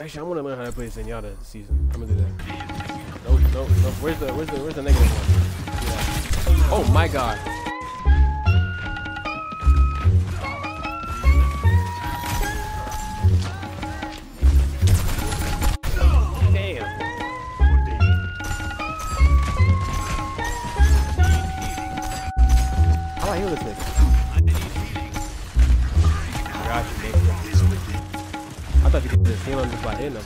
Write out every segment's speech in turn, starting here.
Actually, I want to learn how to play Zenyatta this season. I'm gonna do that. Nope, nope, nope. Where's the where's the where's the negative one? Yeah. Oh my god. them.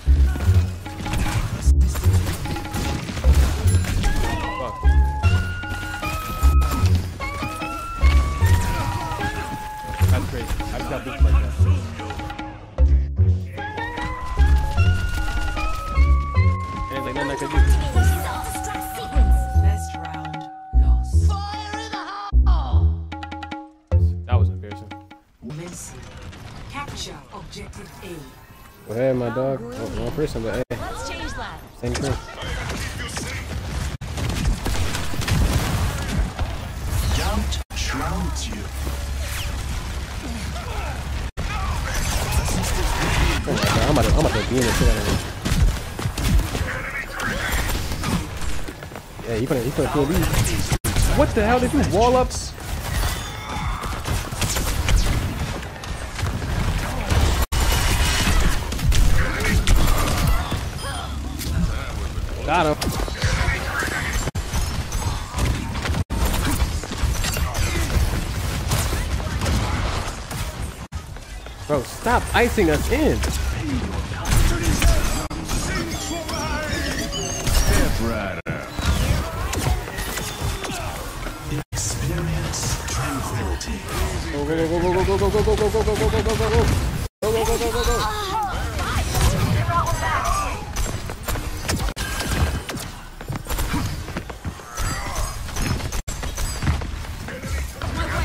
Fuck. That's. I got like that. And it's like nothing I can do. Capture objective A. Go ahead, my dog. One one person, but hey, Let's change that. same thing. Doubt shrouds you. Oh my god, I'm about to, I'm about to be in the shit out of him. Yeah, you gonna, you gonna kill these. What the hell? Did you wall ups? Got him. Bro, stop icing us in. Go, go, go, go, go, go, go, go, go,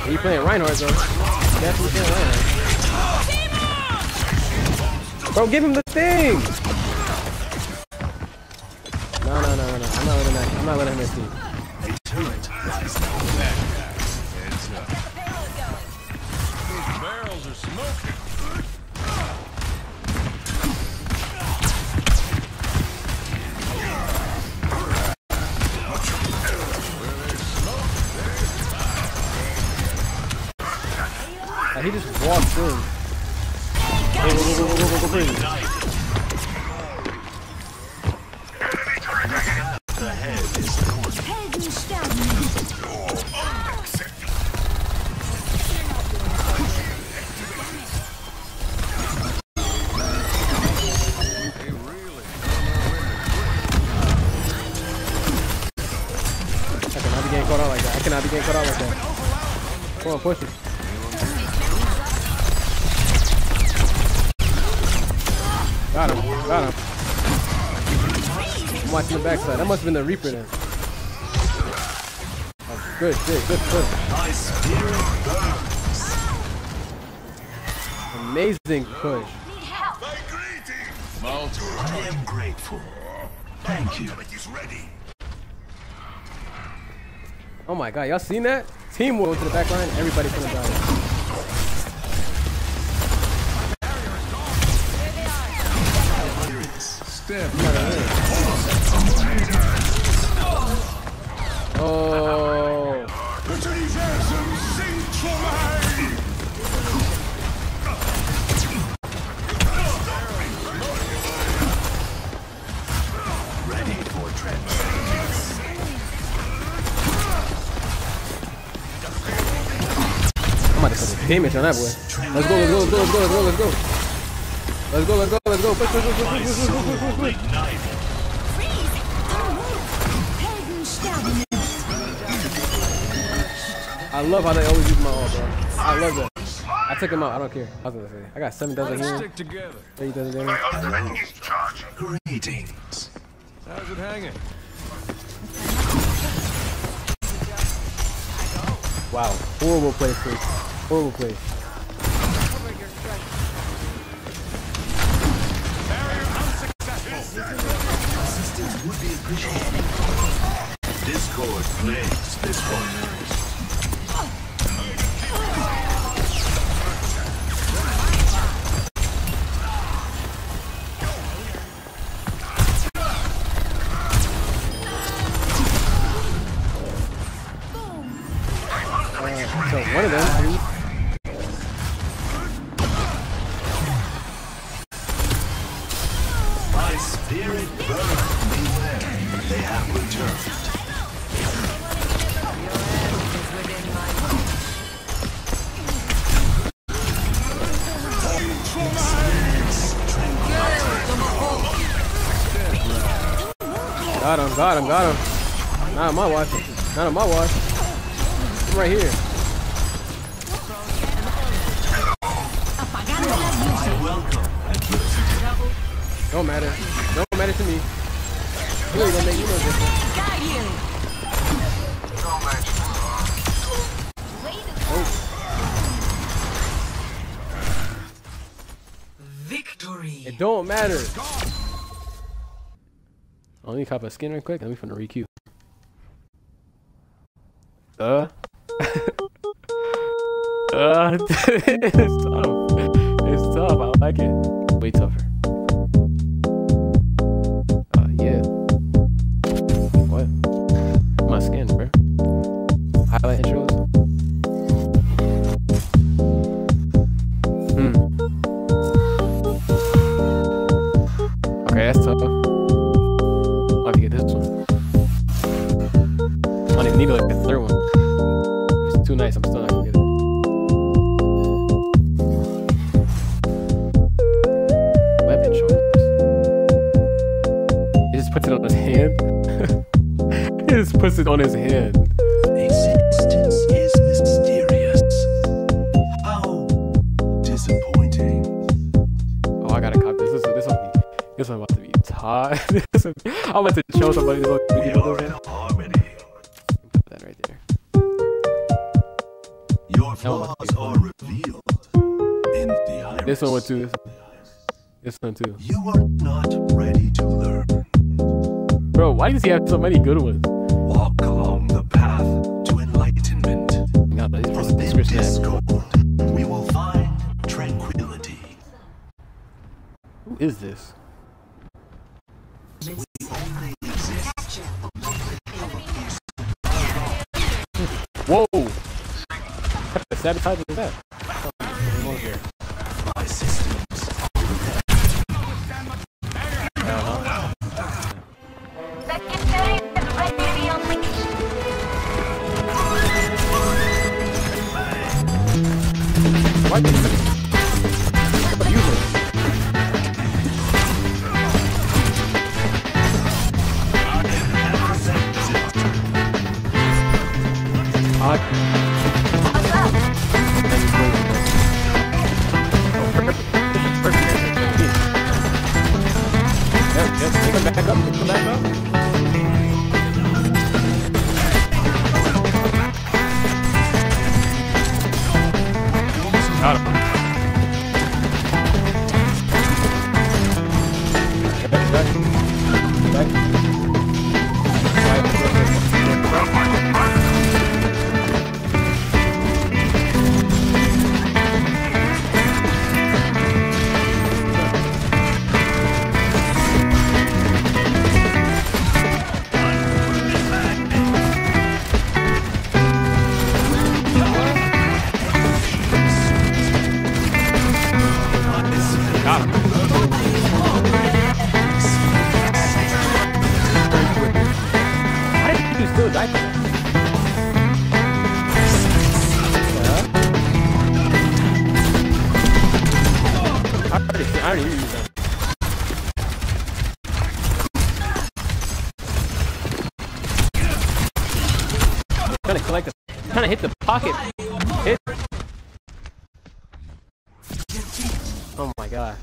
You playing Reinhardt though? Definitely playing Reinhardt. Bro, give him the thing! No, no, no, no, no. I'm not letting that. I'm not letting him see. Go, go, crazy. The head is the corner. They really I cannot be getting caught out like that. I cannot be getting caught out like that. Come on, push it. Got him. Got him. I'm watching the backside. That must have been the Reaper then. Oh, good shit. Good push. Amazing push. I am grateful. Thank you. Oh my god, y'all seen that? Team will go to the back line. Everybody's gonna die. Step Oh. Ready for transcendence. I'm about to put damage on that boy. Let's go, let's go, let's go, let's go, let's go, let's go. Let's go, let's go, let's go. Push, push, push, push, push, push, push, push, push. I love how they always use my ult, bro. I love that. I took him out. I don't care. I was gonna say. I got seven dozen Let's healing. stick together. Three dozen damage. Greetings. How's it hanging? Wow. Horrible play, Chris. Horrible play. Discord plagues this one. Got him, got him, got him. Not on my watch. Not on my watch. I'm right here. Don't matter. Don't matter to me. You ain't gonna make me no difference. Victory. It don't matter. Let me cop a skin real quick. Let me finna requeue. Uh. uh. it's tough. It's tough. I like it. Way tougher. I'll have to get this one. I don't even need like a third one. It's too nice, I'm still not gonna get it. Weapon choice. He just puts it on his hand. he just puts it on his hand. Be. This one- I'm about to show somebody this one. We video are this in harmony. Put that right there. Your flaws are revealed in the iris. This one too. This, this one too. You are not ready to learn. Bro, why does he have so many good ones? Walk along the path to enlightenment. No, this we will find tranquility. Who is this? Whoa! Sabotage is that? I already, I already used that. Trying to collect the, to hit the pocket. Hit. Oh my god.